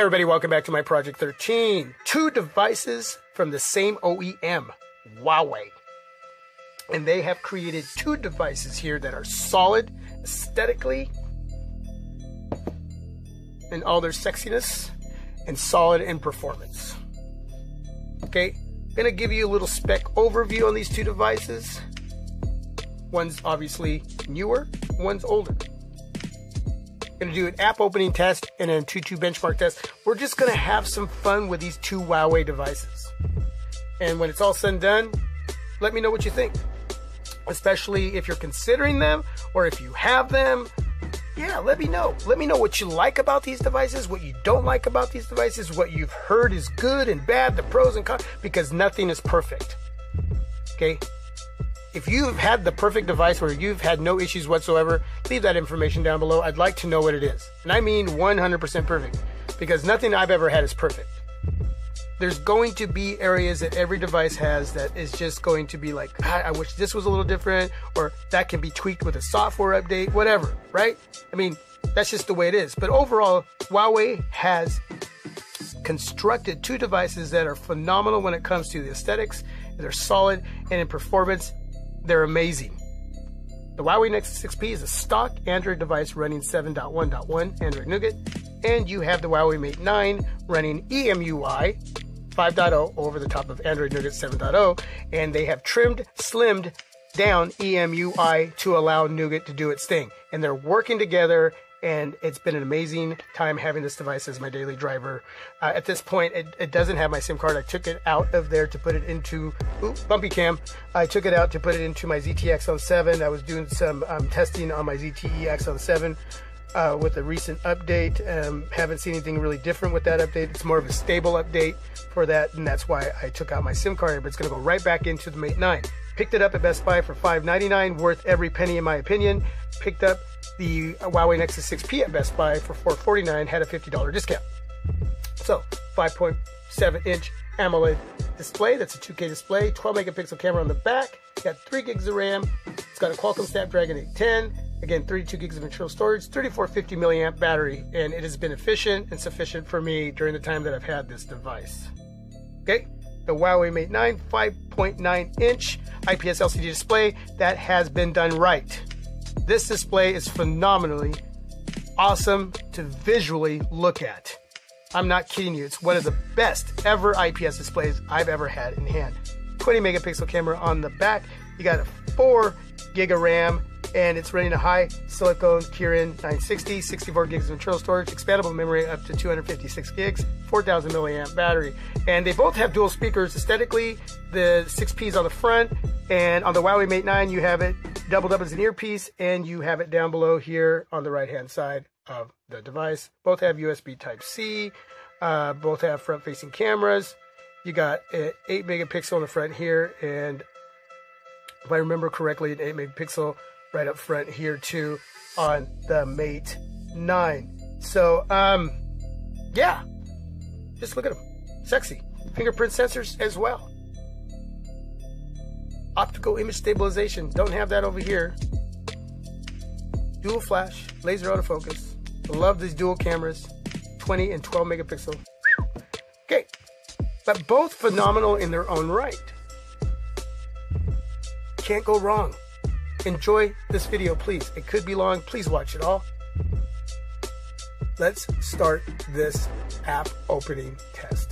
Everybody, welcome back to my Project 13. Two devices from the same OEM, Huawei. And they have created two devices here that are solid aesthetically in all their sexiness and solid in performance. Okay, gonna give you a little spec overview on these two devices. One's obviously newer, one's older to do an app opening test and AnTuTu benchmark test. We're just to have some fun with these two Huawei devices. And when it's all said and done, let me know what you think. Especially if you're considering them or if you have them. Yeah, let me know. Let me know what you like about these devices, what you don't like about these devices, what you've heard is good and bad, the pros and cons, because nothing is perfect. Okay? If you've had the perfect device where you've had no issues whatsoever, leave that information down below. I'd like to know what it is. And I mean 100% perfect because nothing I've ever had is perfect. There's going to be areas that every device has that is just going to be like, ah, I wish this was a little different, or that can be tweaked with a software update, whatever, right? I mean, that's just the way it is. But overall, Huawei has constructed two devices that are phenomenal when it comes to the aesthetics. They're solid and in performance, they're amazing. The Huawei Nexus 6P is a stock Android device running 7.1.1 Android Nougat, and you have the Huawei Mate 9 running EMUI 5.0 over the top of Android Nougat 7.0, and they have trimmed, slimmed down EMUI to allow Nougat to do its thing. And they're working together and it's been an amazing time having this device as my daily driver. Uh, at this point, it, it, doesn't have my SIM card. I took it out of there to put it into ooh, bumpy cam. I took it out to put it into my ZTE Axon 7. I was doing some um, testing on my ZTE Axon 7. Uh, with a recent update, um, haven't seen anything really different with that update. It's more of a stable update for that, and that's why I took out my SIM card. But it's going to go right back into the Mate 9. Picked it up at Best Buy for $5.99, worth every penny in my opinion. Picked up the Huawei Nexus 6P at Best Buy for 449, had a $50 discount. So, 5.7 inch AMOLED display. That's a 2K display. 12 megapixel camera on the back. Got 3 gigs of RAM. It's got a Qualcomm Snapdragon 810. Again, 32 gigs of internal storage, 3450 milliamp battery, and it has been efficient and sufficient for me during the time that I've had this device. Okay, the Huawei Mate 9 5.9 inch IPS LCD display that has been done right. This display is phenomenally awesome to visually look at. I'm not kidding you. It's one of the best ever IPS displays I've ever had in hand. 20 megapixel camera on the back. You got a 4 gig of RAM and it's running a high silicone Kirin 960, 64 gigs of internal storage, expandable memory up to 256 gigs, 4000 milliamp battery. And they both have dual speakers aesthetically. The 6P is on the front, and on the Huawei Mate 9, you have it doubled up as an earpiece, and you have it down below here on the right hand side of the device. Both have USB Type C, uh, both have front facing cameras. You got an 8 megapixel in the front here, and if I remember correctly, an 8 megapixel right up front here too on the Mate 9. So, um, yeah, just look at them. Sexy. Fingerprint sensors as well. Optical image stabilization. Don't have that over here. Dual flash, laser autofocus. Love these dual cameras. 20 and 12 megapixel. Okay. But both phenomenal in their own right. Can't go wrong. Enjoy this video, please. It could be long. Please watch it all. Let's start this app opening test.